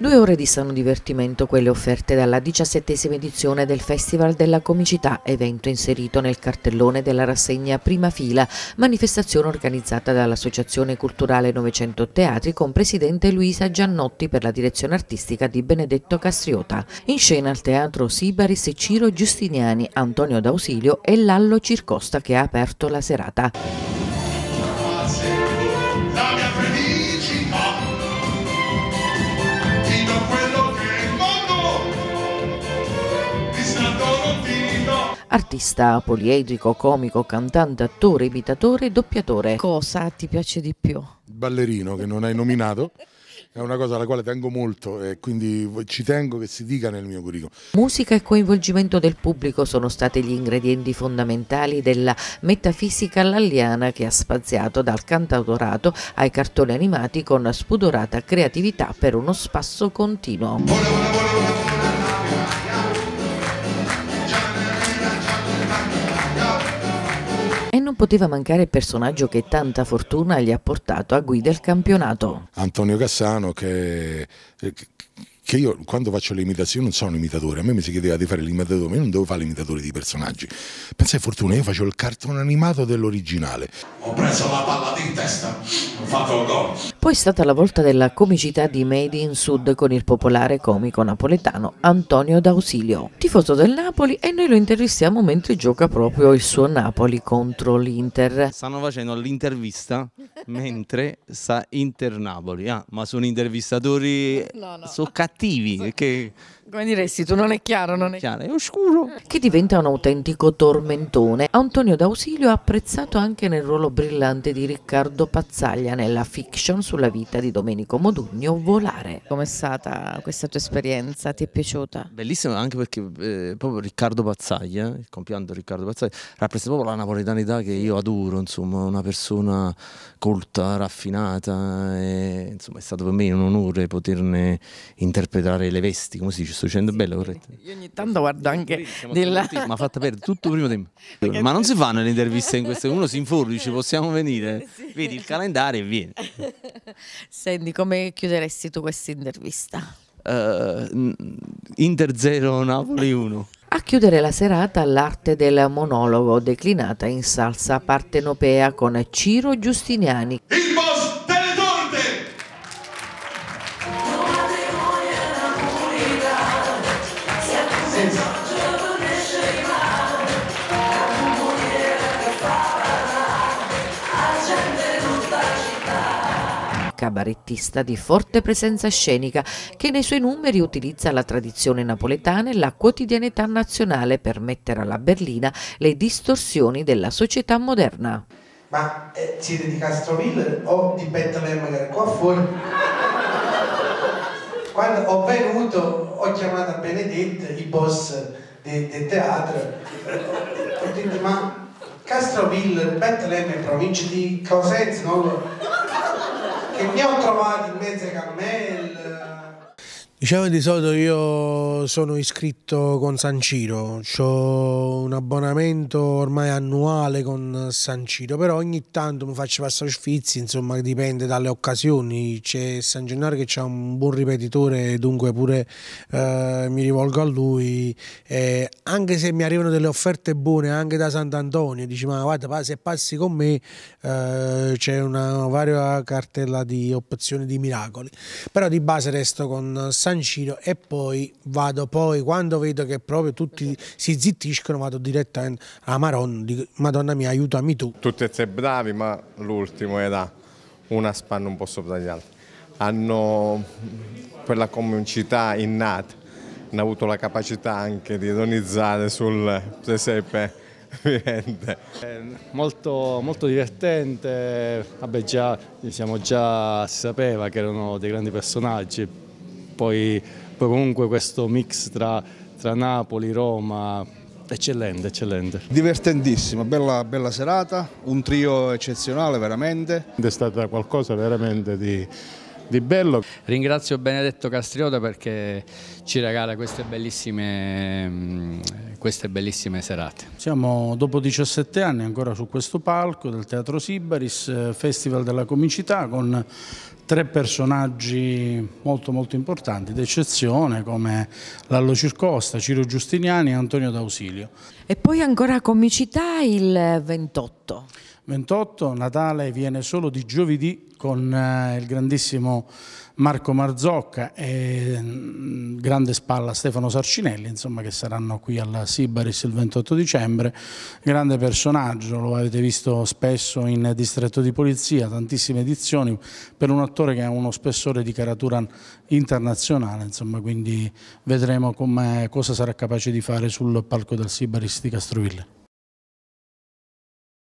Due ore di sano divertimento, quelle offerte dalla diciassettesima edizione del Festival della Comicità, evento inserito nel cartellone della rassegna Prima Fila, manifestazione organizzata dall'Associazione Culturale 900 Teatri con presidente Luisa Giannotti per la direzione artistica di Benedetto Castriota. In scena al teatro Sibaris Ciro Giustiniani, Antonio D'Ausilio e Lallo Circosta che ha aperto la serata. Artista poliedrico, comico, cantante, attore, imitatore, doppiatore. Cosa ti piace di più? Ballerino che non hai nominato. È una cosa alla quale tengo molto e quindi ci tengo che si dica nel mio curriculum. Musica e coinvolgimento del pubblico sono stati gli ingredienti fondamentali della metafisica lalliana che ha spaziato dal cantautorato ai cartoni animati con spudorata creatività per uno spasso continuo. non poteva mancare il personaggio che tanta fortuna gli ha portato a guida il campionato. Antonio Cassano che, che io quando faccio le imitazioni non sono un imitatore, a me mi si chiedeva di fare l'imitatore, ma io non devo fare l'imitatore di personaggi. Pensai fortuna, io facevo il cartone animato dell'originale. Ho preso la palla di testa, ho fatto il gol. Poi è stata la volta della comicità di Made in Sud con il popolare comico napoletano Antonio D'Ausilio, tifoso del Napoli e noi lo intervistiamo mentre gioca proprio il suo Napoli contro l'Inter. Stanno facendo l'intervista mentre sta Inter Napoli, ah, ma sono intervistatori, no, no. sono cattivi cattivi. Che... Come diresti, tu non è chiaro, non è chiaro, è oscuro. Che diventa un autentico tormentone. Antonio D'Ausilio ha apprezzato anche nel ruolo brillante di Riccardo Pazzaglia nella fiction sulla vita di Domenico Modugno, Volare. Com'è stata questa tua esperienza? Ti è piaciuta? Bellissima anche perché eh, proprio Riccardo Pazzaglia, il compianto Riccardo Pazzaglia, rappresenta proprio la napoletanità che io adoro, insomma, una persona colta, raffinata, e, insomma è stato per me un onore poterne interpretare le vesti, come si dice, sto dicendo bello, corretto? Io ogni tanto guardo anche della... Ma ha fatto perdere tutto prima tempo. Ma non si fanno le interviste in queste, uno si informa, dice possiamo venire, sì. vedi il calendario e vieni. Senti, come chiuderesti tu questa intervista? Uh, Inter 0, Napoli 1. A chiudere la serata l'arte del monologo declinata in salsa partenopea con Ciro Giustiniani. Cabarettista di forte presenza scenica che nei suoi numeri utilizza la tradizione napoletana e la quotidianità nazionale per mettere alla berlina le distorsioni della società moderna. Ma eh, siete di Castroville o di Bethlehem che qua fuori? Quando ho venuto ho chiamato Benedetta, il boss del de teatro, ho detto ma Castroville, Bethlehem è provincia di Cosenza, lo che mi ho trovato in mezzo ai cammelli Diciamo di solito io sono iscritto con San Ciro, ho un abbonamento ormai annuale con San Ciro, però ogni tanto mi faccio passare sfizi, insomma dipende dalle occasioni, c'è San Gennaro che ha un buon ripetitore, dunque pure eh, mi rivolgo a lui, eh, anche se mi arrivano delle offerte buone anche da Sant'Antonio, dici ma guarda se passi con me eh, c'è una varia cartella di opzioni di miracoli, però di base resto con San San Ciro e poi vado poi quando vedo che proprio tutti si zittiscono vado direttamente a Maron dico Madonna mia aiutami tu. Tutti e tre bravi ma l'ultimo era una spanna un po' sopra gli altri. Hanno quella comicità innata hanno avuto la capacità anche di ironizzare sul presepe vivente. Molto, molto divertente, Vabbè, già, diciamo, già si sapeva che erano dei grandi personaggi, poi, poi comunque questo mix tra, tra Napoli, Roma, eccellente, eccellente. Divertentissima, bella, bella serata, un trio eccezionale veramente. È stata qualcosa veramente di di bello. Ringrazio Benedetto Castriota perché ci regala queste bellissime, mm, queste bellissime serate. Siamo dopo 17 anni ancora su questo palco del Teatro Sibaris, eh, Festival della Comicità con tre personaggi molto molto importanti, d'eccezione come Lallo Circosta, Ciro Giustiniani e Antonio D'Ausilio. E poi ancora comicità il 28. 28, Natale viene solo di giovedì con eh, il grandissimo Marco Marzocca e mm, grande spalla Stefano Sarcinelli, insomma, che saranno qui alla Sibaris il 28 dicembre. Grande personaggio, lo avete visto spesso in distretto di polizia, tantissime edizioni, per un attore che ha uno spessore di caratura internazionale, insomma, quindi vedremo cosa sarà capace di fare sul palco del Sibaris di Castroville.